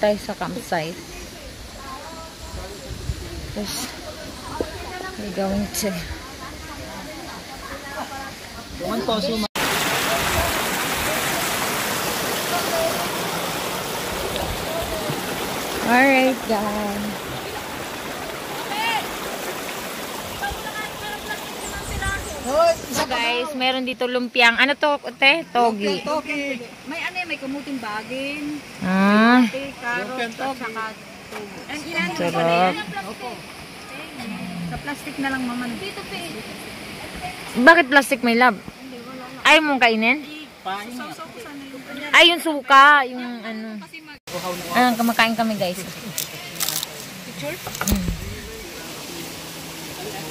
tayo sa campsite. Tapos, we're going to... One toso Alright, guys. So guys, meron dito lumpiang. Ano to, te? Togi. Toki. May ano may kumuting baging, Ah, pati, carrot, saka tubo. Ang ilan sarap. Opo. Sa plastic na lang maman. Dito pe. Bakit plastic may lab? Ayaw mong kainin? Ay, yung suka. Yung ano. Ah, kumakain kami guys. Mm.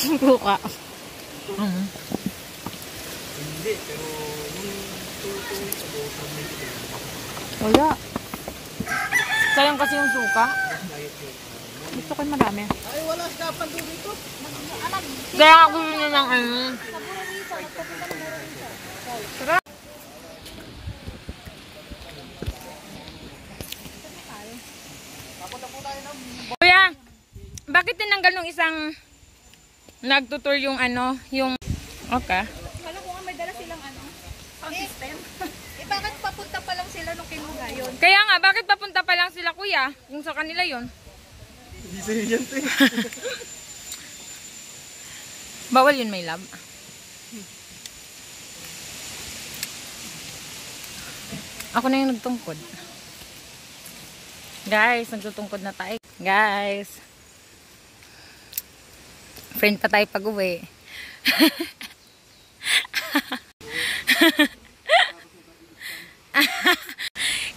Buka. Mm. Wala. Sayang kasi yung suka. Gusto ko yung marami. Ay, wala sa pandu dito. Kaya ako yun ng ano. Kuya, bakit tinanggal nung isang nagtutur yung ano, yung... Okay. Kala ko nga may dala silang ano, sound system. eh bakit papunta pa lang sila nung kinuha yun? Kaya nga, bakit papunta pa lang sila kuya? Yung sa kanila yon. Hindi sa'yo yan, te. Bawal yun may lab. Ako na yung nagtungkod. Guys, nagtutungkod na tayo. Guys. Friend pa tayo pag uwi.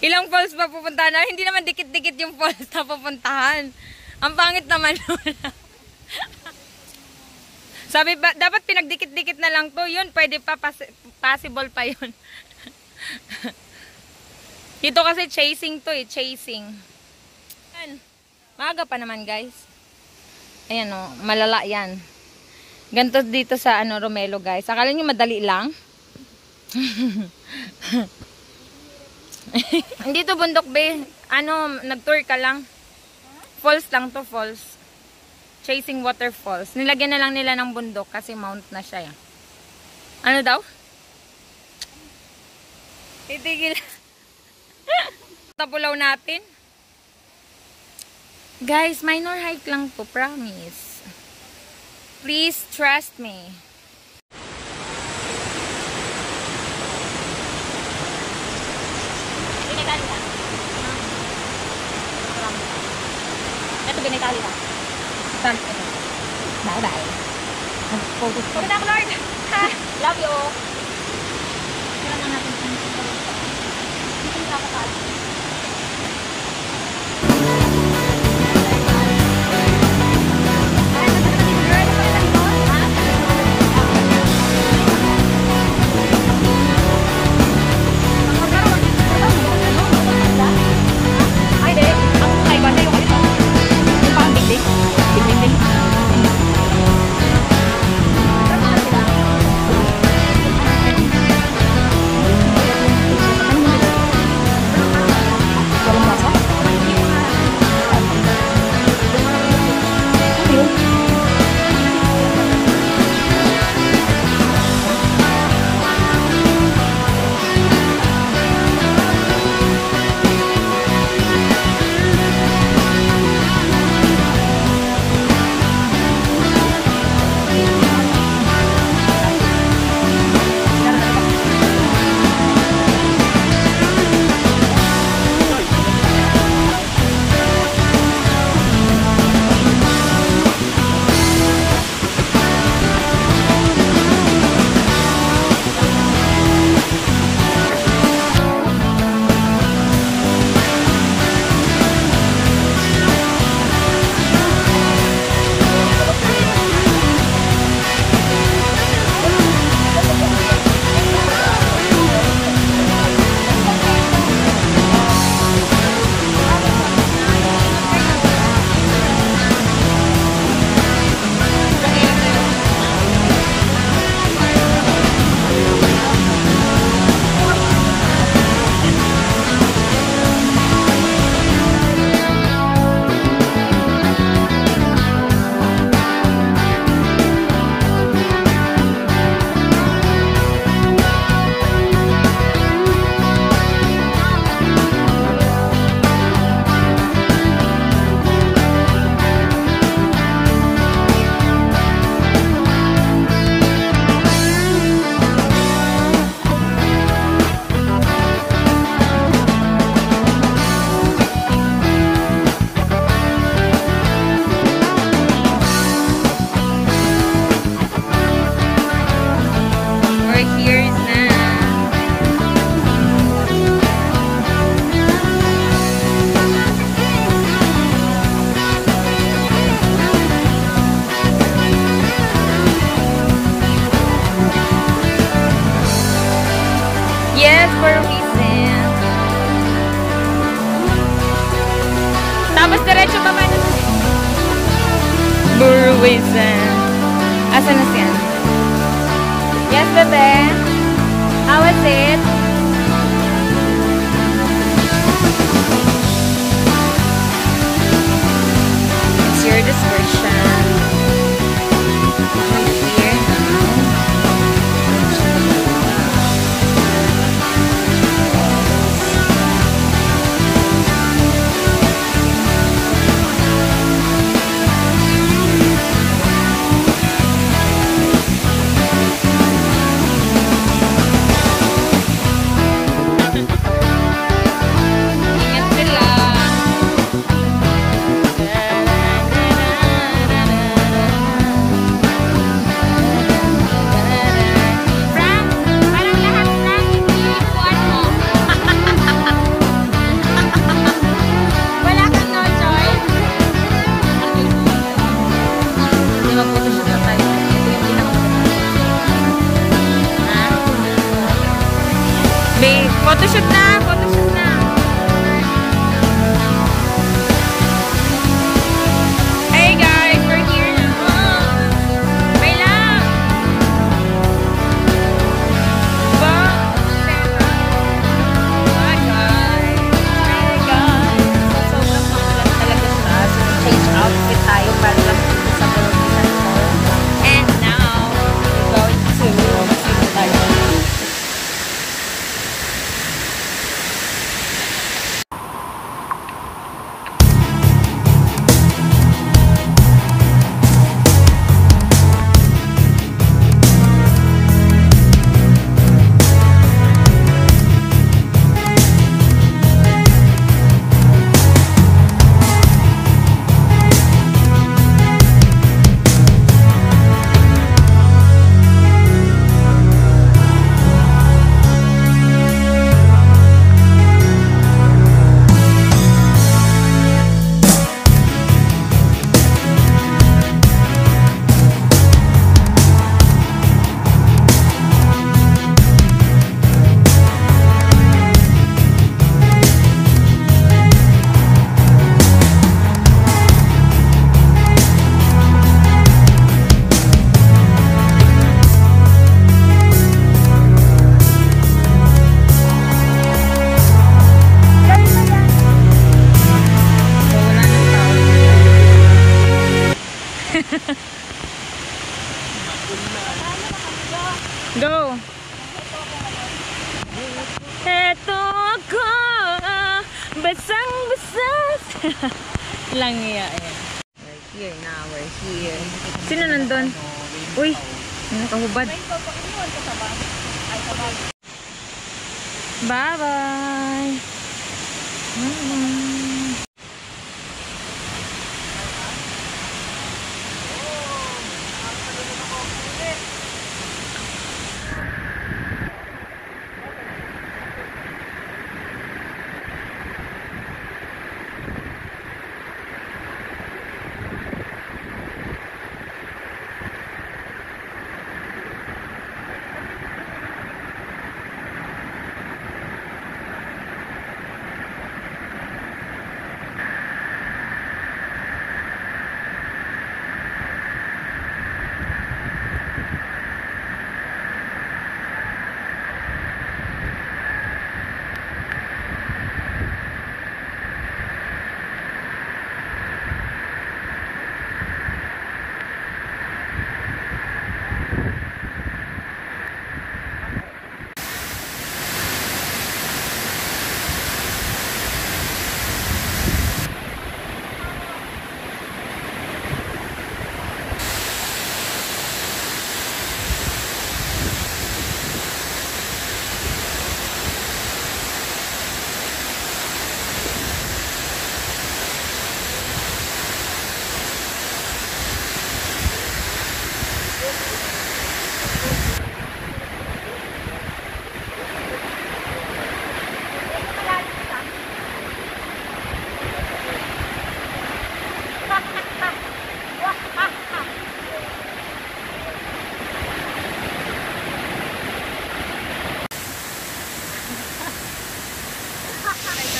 Ilang falls pa pupuntahan? Hindi naman dikit-dikit yung falls na pupuntahan. Ang pangit naman nun. Sabi ba, dapat pinagdikit-dikit na lang to. Yun, pwede pa, possible pa yun. Dito kasi chasing to eh, chasing. Yan. Maaga pa naman guys. Ayan o, malala yan. Ganto dito sa ano Romelo guys. Akala nyo madali lang? Hindi to bundok be. Ano, nag-tour ka lang. Falls lang to, falls. Chasing waterfalls. Nilagyan na lang nila ng bundok kasi mount na siya. eh. Ano daw? Titigil. Tapulaw natin. Guys, minor hike lang to, promise. Please trust me. Binigali ka. Ito binigali ka. Saan? Bye-bye. Mag-focus Pagod ako, Lord. Ha? Love you.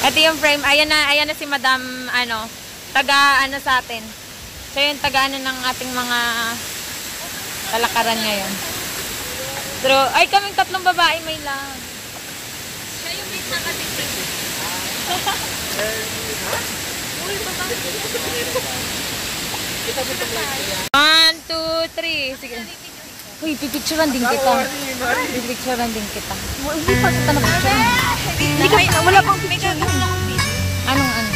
Ito yung frame. Ayan na, ayan na si Madam, ano, taga, ano sa atin. Siya yung taga, ano, ng ating mga Talakaran ngayon. Pero, ay kaming tatlong babae may lang. Siya yung mate na kasi. One, two, three. Sige. Uy, pipicturean din kita. Pipicturean din kita. Uy, hindi pa kita na-picture. Hindi ka, wala pang picture. Anong ano?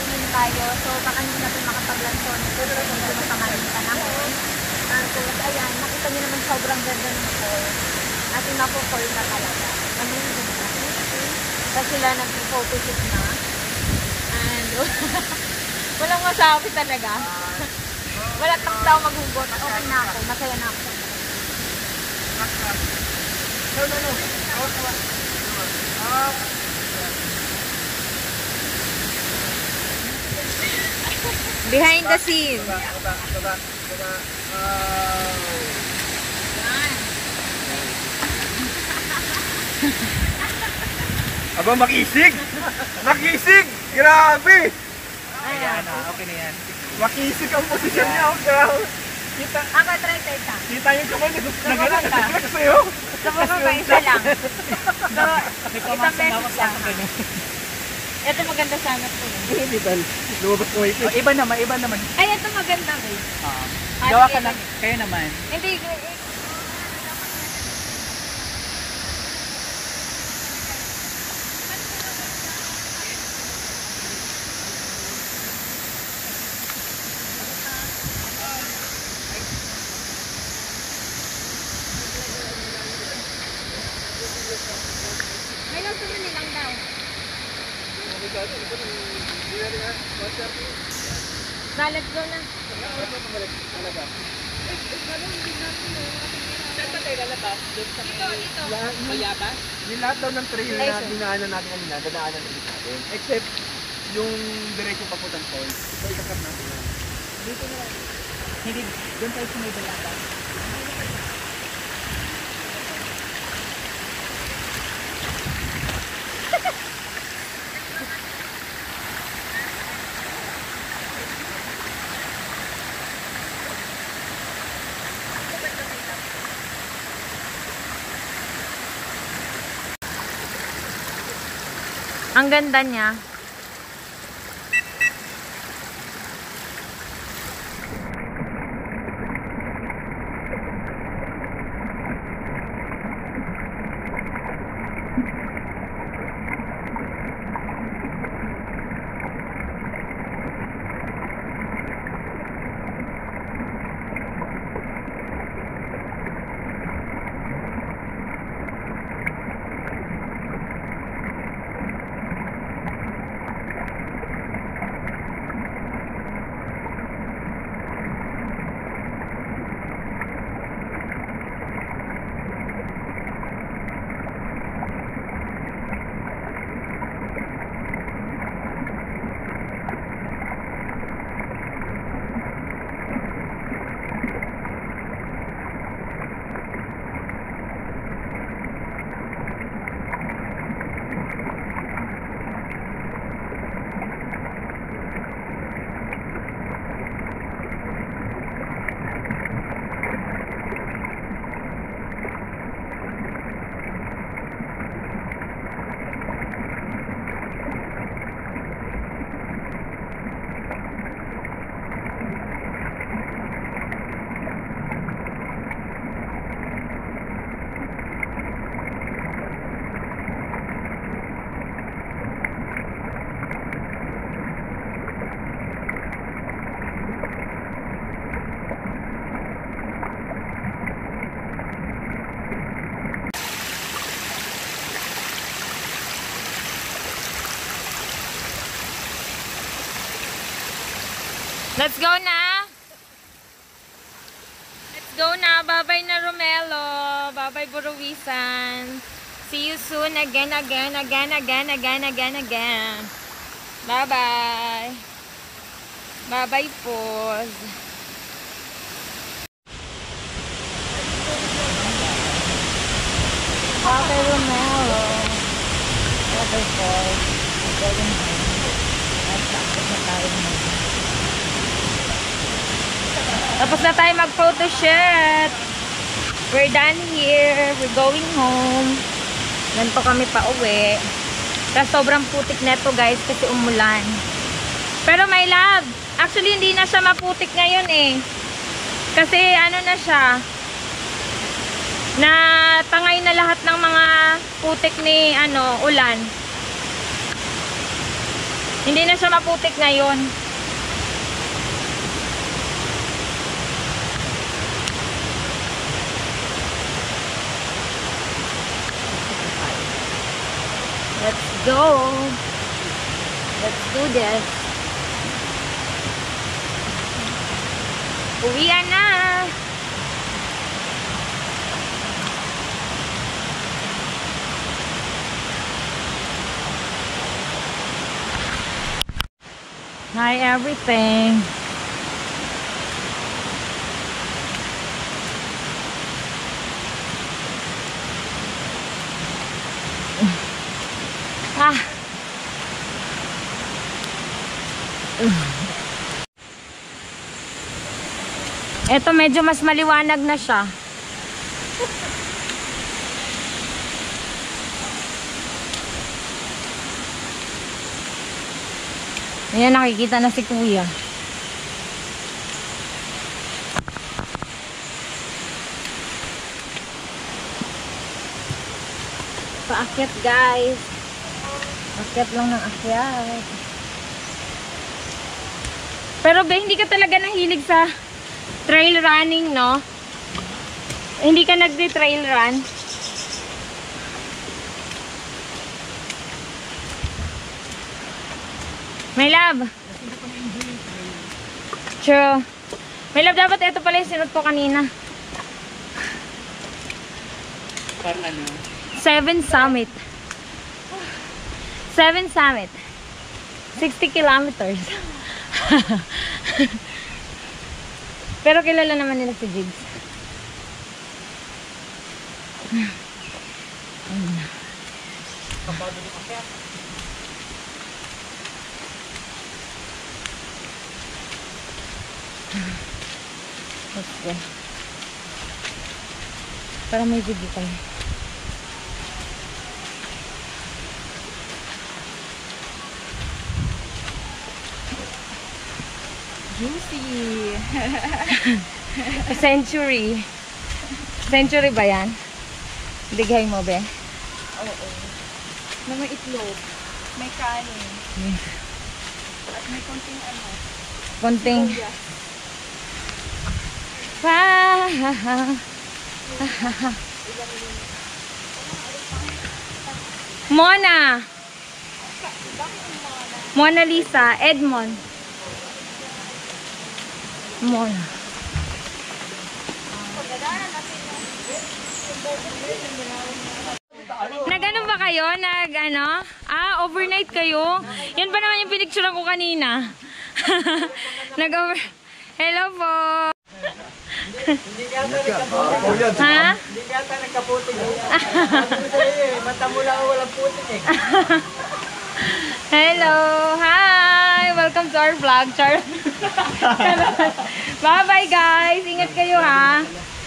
Na tayo. So baka hindi natin makapaglanso nito kasi medyo masama yung panahon. So, ayan, nakita niyo naman sobrang ganda ng falls. At yung napo-fall na talaga. Yung ganda? Tapos sila nag-photoshoot na. And walang masabi talaga. Wala tak daw maghugot. Okay na ako. Masaya na ako. No, no, no. Behind the scene. Baba, baba, baba. Aba, makisig! Makisig! Grabe! Ayan. okay na yan. Makisig ang posisyon niya. oh, Grabe. Kita, Ako, try tayo ta. kita yung kamay na Nagalaw nagalaw. Nagalaw sa'yo. Sa mga pa, isa lang. So, isang beses lang. Ito maganda sana to. eh. Hindi. Lumabas ko ito. Oh, iba naman, iba naman. Ay, ito maganda eh. Ah, Ah, gawa ka na, kayo naman. Hindi, eh, May lang nilang daw. Na, let's go na. Yung lahat daw ng trail na dinaanan natin kanina, dadaanan ulit natin. Except yung diretso papuntang falls. Ito ikakap natin yan. Hindi, doon tayo sa may dalaga. Ang ganda niya. Let's go na! Let's go na! Bye-bye na Romelo! Bye-bye Buruwisan! See you soon again, again, again, again, again, again, again! Bye-bye! Bye-bye Pause! Bye-bye Romelo! Bye-bye Pause! Going home. Nagtakot na tayo na. Tapos na tayo mag-photoshoot. We're done here. We're going home. Ganito kami pa uwi. Tapos sobrang putik neto guys kasi umulan. Pero my love, actually hindi na siya maputik ngayon eh. Kasi ano na siya, na tangay na lahat ng mga putik ni ano, ulan. Hindi na siya maputik ngayon. Go. Let's do this. Uwian na. Hi everything. Ito medyo mas maliwanag na siya. Ayan, nakikita na si kuya. Paakyat guys. Akyat lang ng akyat. Pero be, hindi ka talaga nahilig sa trail running, no? Hindi ka nagde-trail run? My love. True. My love, dapat ito pala yung sinot ko kanina. Parang ano? Seven Summit. Seven Summit. 60 kilometers. Pero kilala naman nila si Jigs. Ayun na. Let's go. Para may video kayo. Juicy. Century. Century ba yan? Bigay mo, be? Oo. Na may itlog. May kanin. At may konting ano. Konting. Pa. Mona. Mona Lisa. Edmond. Mona. Nag ano ba kayo? Nag ano? Ah, overnight kayo? Yan ba naman yung pinicturean ko kanina? Nag over... Hello po. Ha? Hindi ka ata nagkaputik eh. Mata mo lang walang putik eh. Hello! Hi! Welcome to our vlog, Char. Bye-bye, guys! Ingat kayo, ha?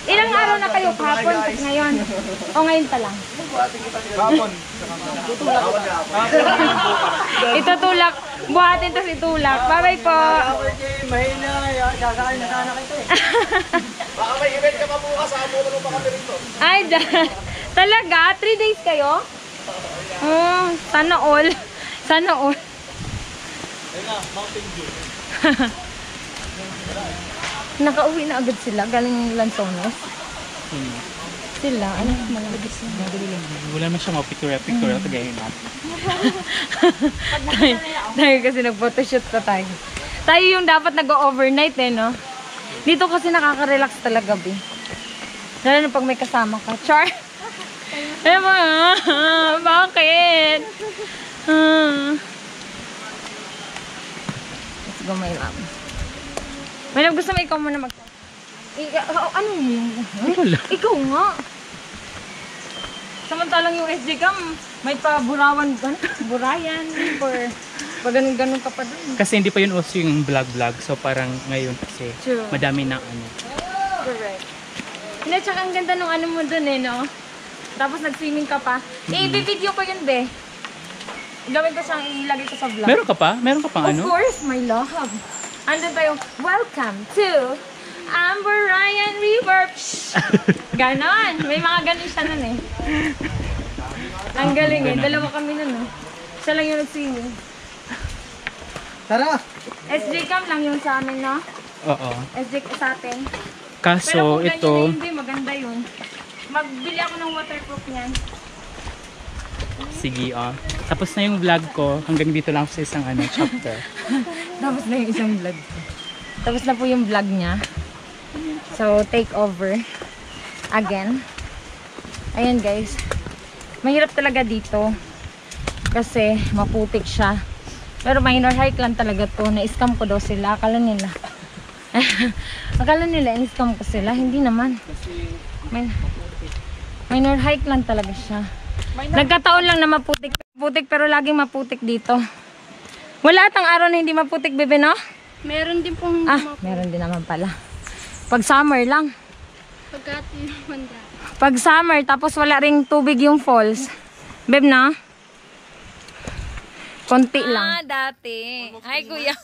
Ilang araw na kayo kahapon at ngayon? O ngayon pa lang? Kapon. Itutulak. Buhatin tas itulak. Bye-bye po! Mahina. Sasakay na sana kita eh. Baka may event ka pa bukas. Abutan mo pa kami rito. Ay, dyan. Talaga? Three days kayo? Oh, sana all. Sana all. Mountain Dew. Nakauwi na agad sila. Galing Lanzones. Sila. Ano? Malagis na. Wala naman siya mapicture-picture. Tagayin natin. Dahil kasi nag-photoshoot pa tayo. Tayo yung dapat nag-overnight eh, no? Dito kasi nakaka-relax talaga, Bi. Lalo na pag may kasama ka. Char! Eh, ma, bakit? Ah. Let's go, my love. My love, gusto mo ikaw muna mag... Ika, oh, ano mo? Wala. Ikaw nga. Samantalang yung SD cam, may pa burawan, burayan, or pa ganun-ganun ka pa dun. Kasi hindi pa yun also yung vlog-vlog. So parang ngayon kasi True. madami na ano. Correct. Hindi, tsaka ang ganda nung ano mo dun eh, no? Tapos nag-swimming ka pa. Eh, i-video ko yun, be. Gawin ko siyang ilagay ko sa vlog. Meron ka pa? Meron ka pang Of ano? course, my love. Andun tayo, welcome to Amber Ryan River. Psh! Ganon. May mga ganon siya nun eh. Ang galing eh. Dalawa kami nun eh. Siya lang yung nag-swimming. Tara! SJ cam lang yung sa amin, no? Oo. SJ sa atin. Pero Kaso kung ganyan ito, na yun, di, maganda yun. Magbili ako ng waterproof niyan. Sige ah. Tapos na yung vlog ko. Hanggang dito lang sa isang ano, chapter. Tapos na yung isang vlog ko. Tapos na po yung vlog niya. So, take over. Again. Ayan guys. Mahirap talaga dito. Kasi maputik siya. Pero minor hike lang talaga to. Na-scam ko daw sila. Akala nila. Akala nila in-scam ko sila. Hindi naman. Min- minor hike lang talaga siya. Nagkataon lang na maputik. Putik pero laging maputik dito. Wala atang araw na hindi maputik, bebe, no? Meron din pong Ah, meron din naman pala. Pag summer lang. manda. Pag summer, tapos wala ring tubig yung falls. Beb, na? Konti lang. Ah, dati. Ay, kuya.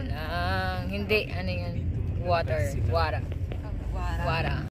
Lang. Hindi, ano yan? Water. Guara. Né? Guara.